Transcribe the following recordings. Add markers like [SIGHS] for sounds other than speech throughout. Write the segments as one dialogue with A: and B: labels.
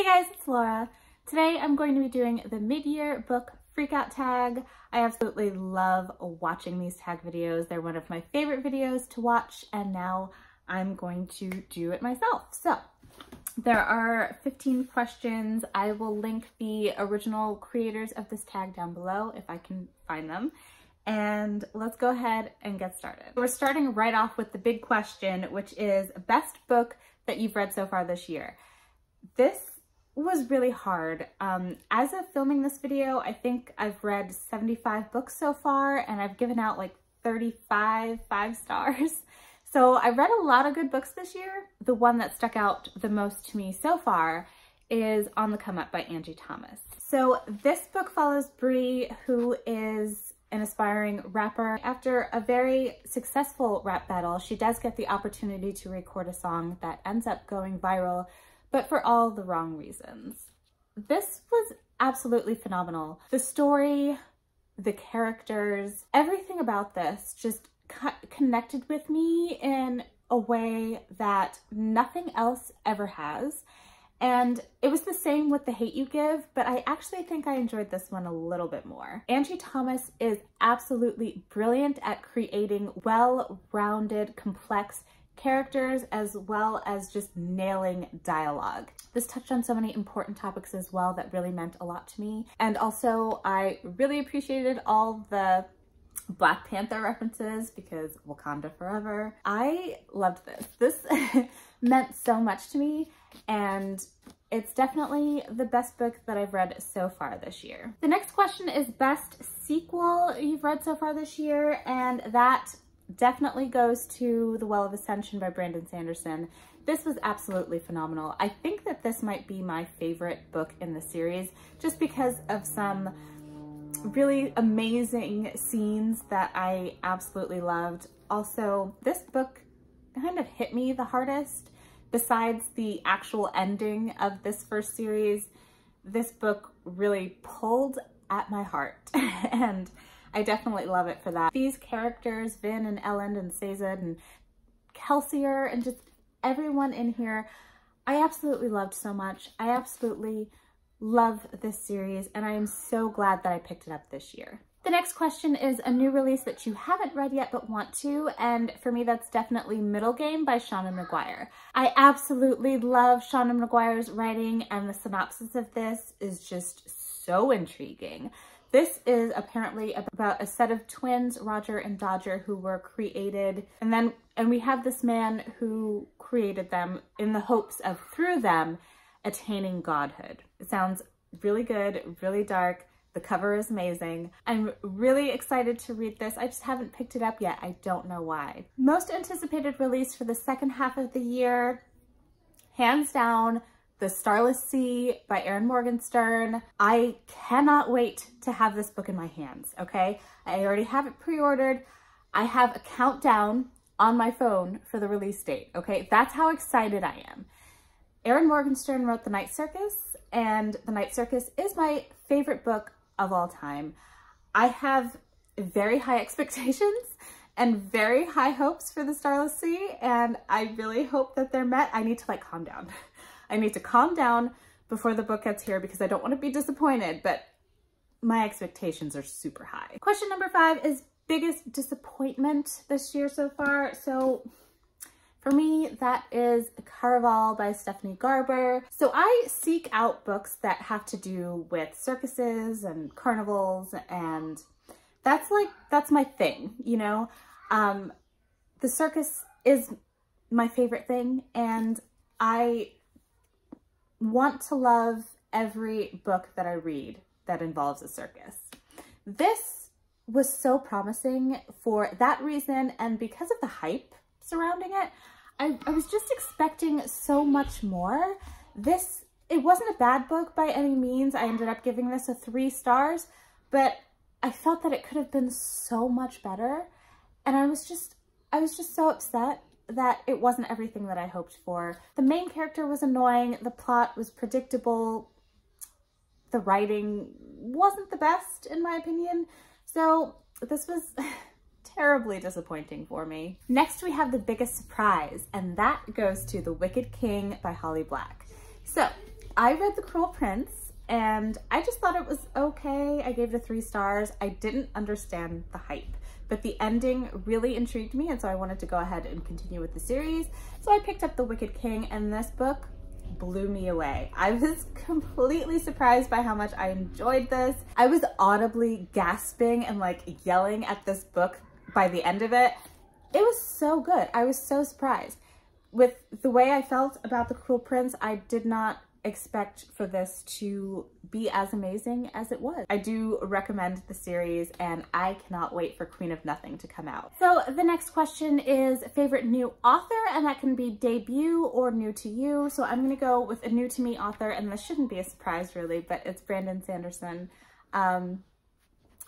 A: Hey guys, it's Laura. Today I'm going to be doing the mid-year book freakout tag. I absolutely love watching these tag videos. They're one of my favorite videos to watch and now I'm going to do it myself. So there are 15 questions. I will link the original creators of this tag down below if I can find them. And let's go ahead and get started. We're starting right off with the big question, which is best book that you've read so far this year. This was really hard. Um, as of filming this video, I think I've read 75 books so far and I've given out like 35 five stars. [LAUGHS] So I read a lot of good books this year. The one that stuck out the most to me so far is On the Come Up by Angie Thomas. So this book follows Bri, who is an aspiring rapper. After a very successful rap battle, she does get the opportunity to record a song that ends up going viral, but for all the wrong reasons. This was absolutely phenomenal. The story, the characters, everything about this just connected with me in a way that nothing else ever has. And it was the same with The Hate U Give, but I actually think I enjoyed this one a little bit more. Angie Thomas is absolutely brilliant at creating well-rounded, complex characters as well as just nailing dialogue. This touched on so many important topics as well that really meant a lot to me. And also I really appreciated all the Black Panther references because Wakanda forever. I loved this. This [LAUGHS] meant so much to me and it's definitely the best book that I've read so far this year. The next question is best sequel you've read so far this year and that definitely goes to The Well of Ascension by Brandon Sanderson. This was absolutely phenomenal. I think that this might be my favorite book in the series just because of some really amazing scenes that I absolutely loved. Also, this book kind of hit me the hardest. Besides the actual ending of this first series, this book really pulled at my heart [LAUGHS] and I definitely love it for that. These characters, Vin and Elend and Sazed and Kelsier and just everyone in here, I absolutely loved so much. I absolutely love this series and I am so glad that I picked it up this year. The next question is a new release that you haven't read yet but want to, and for me that's definitely Middlegame by Seanan McGuire. I absolutely love Seanan McGuire's writing and the synopsis of this is just so intriguing. This is apparently about a set of twins, Roger and Dodger, who were created. And then, and we have this man who created them in the hopes of, through them, attaining godhood. It sounds really good, really dark. The cover is amazing. I'm really excited to read this. I just haven't picked it up yet. I don't know why. Most anticipated release for the second half of the year, hands down, the Starless Sea by Erin Morgenstern. I cannot wait to have this book in my hands, okay? I already have it pre-ordered. I have a countdown on my phone for the release date, okay? That's how excited I am. Erin Morgenstern wrote The Night Circus, and The Night Circus is my favorite book of all time. I have very high [LAUGHS] expectations and very high hopes for the Starless Sea, and I really hope that they're met. I need to like calm down. [LAUGHS] I need to calm down before the book gets here because I don't want to be disappointed, but my expectations are super high. Question number five is biggest disappointment this year so far. So for me, that is Caraval by Stephanie Garber. So I seek out books that have to do with circuses and carnivals and that's like, that's my thing, you know? Um, the circus is my favorite thing and I want to love every book that I read that involves a circus. This was so promising for that reason and because of the hype surrounding it, I, I was just expecting so much more. This, it wasn't a bad book by any means. I ended up giving this a three stars, but I felt that it could have been so much better. And I was just, I was just so upset that it wasn't everything that I hoped for. The main character was annoying, the plot was predictable, the writing wasn't the best in my opinion, so this was [LAUGHS] terribly disappointing for me. Next we have the biggest surprise, and that goes to The Wicked King by Holly Black. So, I read The Cruel Prince and I just thought it was okay. I gave it three stars. I didn't understand the hype, but the ending really intrigued me and so I wanted to go ahead and continue with the series. So I picked up The Wicked King and this book blew me away. I was [LAUGHS] completely surprised by how much I enjoyed this. I was audibly gasping and like yelling at this book by the end of it. It was so good. I was so surprised. With the way I felt about The Cruel Prince, I did not expect for this to be as amazing as it was. I do recommend the series and I cannot wait for Queen of Nothing to come out. So the next question is favorite new author and that can be debut or new to you. So I'm gonna go with a new to me author and this shouldn't be a surprise really, but it's Brandon Sanderson. Um,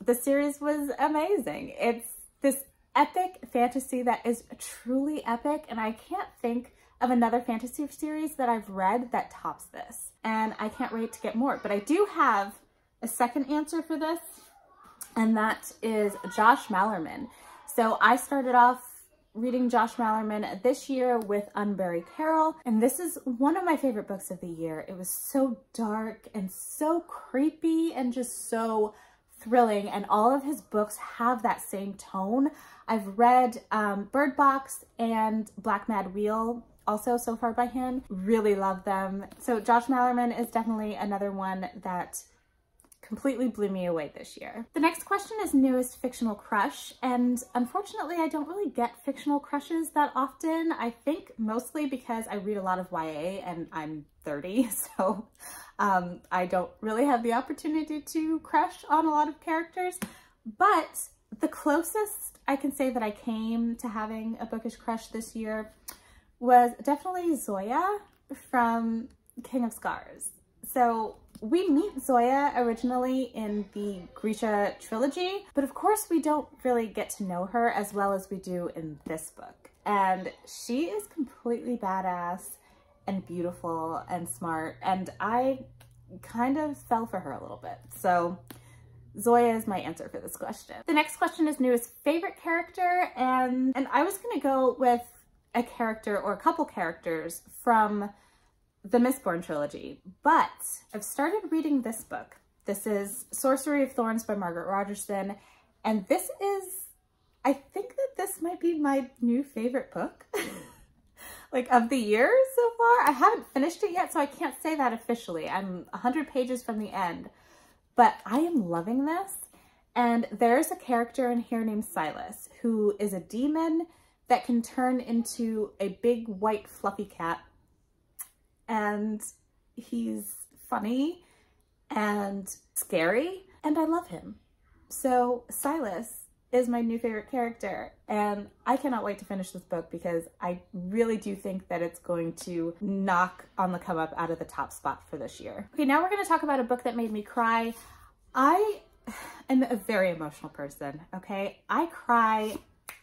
A: the series was amazing. It's this epic fantasy that is truly epic and I can't think of another fantasy series that I've read that tops this. And I can't wait to get more. But I do have a second answer for this, and that is Josh Malerman. So I started off reading Josh Malerman this year with Unbury Carol, and this is one of my favorite books of the year. It was so dark and so creepy and just so thrilling, and all of his books have that same tone. I've read um, Bird Box and Black Mad Wheel also so far by him. Really love them. So Josh Malerman is definitely another one that completely blew me away this year. The next question is newest fictional crush, and unfortunately I don't really get fictional crushes that often. I think mostly because I read a lot of YA and I'm 30, [LAUGHS] so um, I don't really have the opportunity to crush on a lot of characters, but the closest I can say that I came to having a bookish crush this year was definitely Zoya from King of Scars. So we meet Zoya originally in the Grisha trilogy, but of course we don't really get to know her as well as we do in this book. And she is completely badass and beautiful and smart, and I kind of fell for her a little bit. So Zoya is my answer for this question. The next question is newest favorite character, and, and I was gonna go with a character or a couple characters from the Mistborn trilogy, but I've started reading this book. This is Sorcery of Thorns by Margaret Rogerson, and this is, I think that this might be my new favorite book. [LAUGHS] like of the year so far. I haven't finished it yet, so I can't say that officially. I'm 100 pages from the end, but I am loving this. And there's a character in here named Silas, who is a demon that can turn into a big white fluffy cat. And he's funny and scary and I love him. So Silas is my new favorite character and I cannot wait to finish this book because I really do think that it's going to knock on the come up out of the top spot for this year. Okay, now we're going to talk about a book that made me cry. I [SIGHS] am a very emotional person, okay? I cry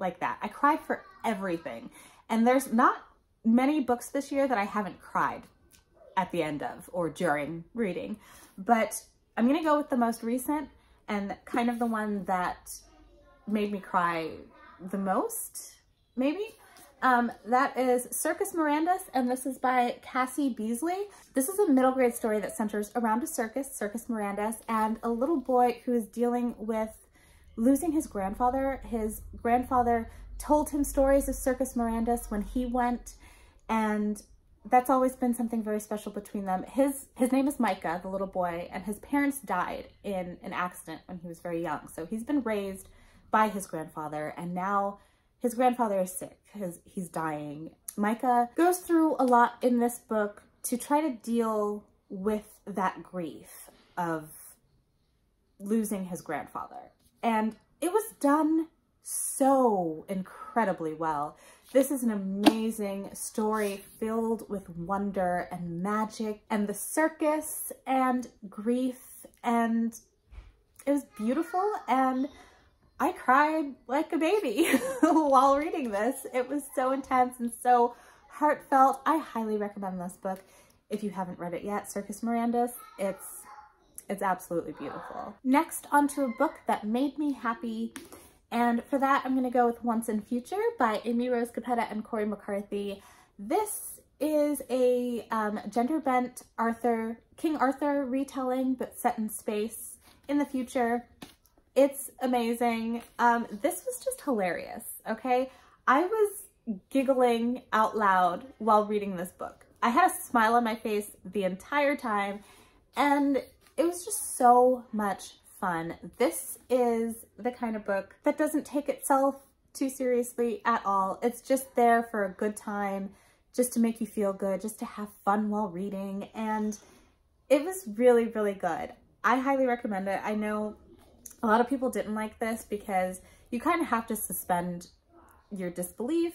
A: like that. I cry for everything. And there's not many books this year that I haven't cried at the end of or during reading, but I'm going to go with the most recent and kind of the one that made me cry the most, maybe. Um, that is Circus Mirandus, and this is by Cassie Beasley. This is a middle grade story that centers around a circus, Circus Mirandus, and a little boy who is dealing with losing his grandfather. His grandfather told him stories of Circus Mirandus when he went and that's always been something very special between them. His his name is Micah, the little boy, and his parents died in an accident when he was very young. So he's been raised by his grandfather and now his grandfather is sick. His, he's dying. Micah goes through a lot in this book to try to deal with that grief of losing his grandfather. And it was done so incredibly well. This is an amazing story filled with wonder and magic and the circus and grief and it was beautiful and I cried like a baby [LAUGHS] while reading this. It was so intense and so heartfelt. I highly recommend this book. If you haven't read it yet, Circus Mirandus, it's it's absolutely beautiful. Next, onto a book that made me happy and for that, I'm to go with Once and Future by Amy Rose Capetta and Cory McCarthy. This is a um, gender-bent Arthur, King Arthur retelling, but set in space in the future. It's amazing. Um, this was just hilarious, okay? I was giggling out loud while reading this book. I had a smile on my face the entire time and it was just so much fun. This is the kind of book that doesn't take itself too seriously at all. It's just there for a good time, just to make you feel good, just to have fun while reading. And it was really, really good. I highly recommend it. I know a lot of people didn't like this because you kind of have to suspend your disbelief.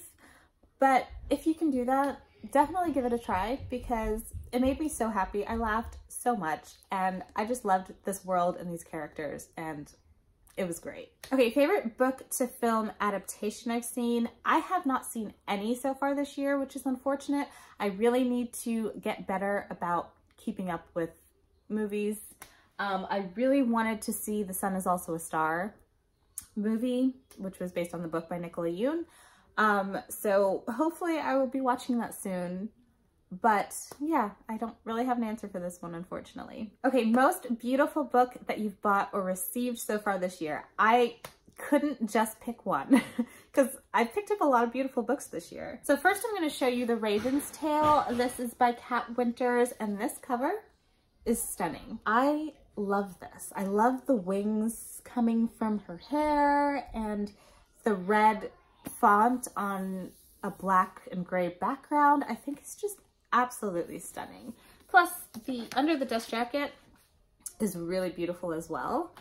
A: But if you can do that, definitely give it a try because it made me so happy. I laughed so much and I just loved this world and these characters and it was great. Okay, favorite book to film adaptation I've seen. I have not seen any so far this year, which is unfortunate. I really need to get better about keeping up with movies. Um, I really wanted to see The Sun is Also a Star movie, which was based on the book by Nicola Yoon. Um, so hopefully I will be watching that soon. But yeah, I don't really have an answer for this one, unfortunately. Okay, most beautiful book that you've bought or received so far this year. I couldn't just pick one [LAUGHS] because I picked up a lot of beautiful books this year. So first I'm going to show you The Raven's Tale. This is by Cat Winters and this cover is stunning. I love this. I love the wings coming from her hair and the red font on a black and gray background. I think it's just absolutely stunning. Plus the under the dust jacket is really beautiful as well.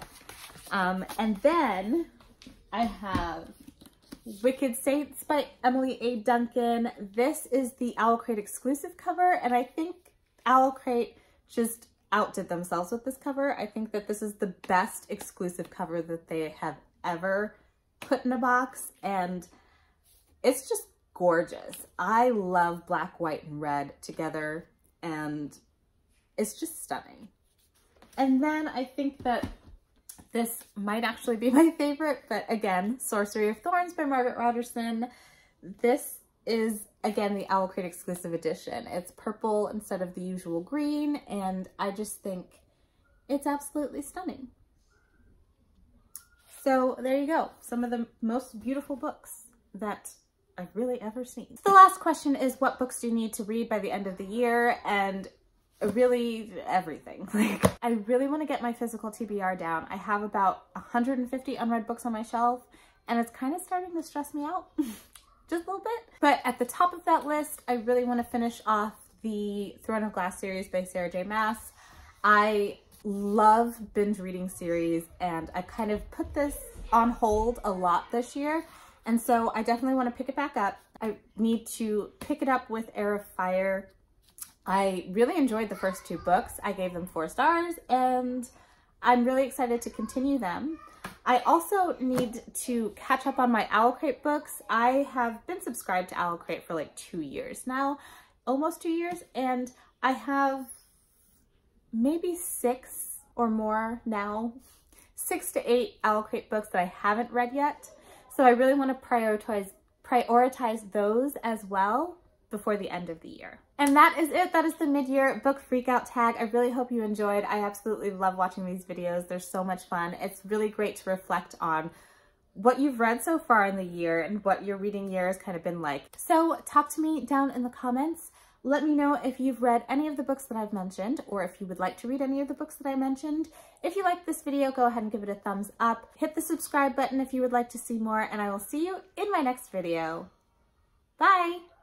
A: Um, and then I have Wicked Saints by Emily A. Duncan. This is the Owlcrate exclusive cover, and I think Owlcrate just outdid themselves with this cover. I think that this is the best exclusive cover that they have ever put in a box, and it's just gorgeous. I love black, white, and red together, and it's just stunning. And then I think that this might actually be [LAUGHS] my favorite, but again, Sorcery of Thorns by Margaret Rogerson. This is, again, the Owlcrate exclusive edition. It's purple instead of the usual green, and I just think it's absolutely stunning. So there you go, some of the most beautiful books that I've really ever seen. The last question is what books do you need to read by the end of the year? And really everything. [LAUGHS] Like I really want to get my physical TBR down. I have about 150 unread books on my shelf and it's kind of starting to stress me out [LAUGHS] just a little bit. But at the top of that list, I really want to finish off the Throne of Glass series by Sarah J Maas. I love binge reading series and I kind of put this on hold a lot this year and so I definitely want to pick it back up. I need to pick it up with Heir of Fire. I really enjoyed the first two books. I gave them four stars and I'm really excited to continue them. I also need to catch up on my Owlcrate books. I have been subscribed to Owlcrate for like two years now, almost two years, and I have maybe six or more now, six to eight Owlcrate books that I haven't read yet. So I really want to prioritize prioritize those as well before the end of the year. And that is it. That is the mid-year book freakout tag. I really hope you enjoyed. I absolutely love watching these videos. They're so much fun. It's really great to reflect on what you've read so far in the year and what your reading year has kind of been like. So talk to me down in the comments. Let me know if you've read any of the books that I've mentioned or if you would like to read any of the books that I mentioned. If you like this video, go ahead and give it a thumbs up. Hit the subscribe button if you would like to see more and I will see you in my next video. Bye!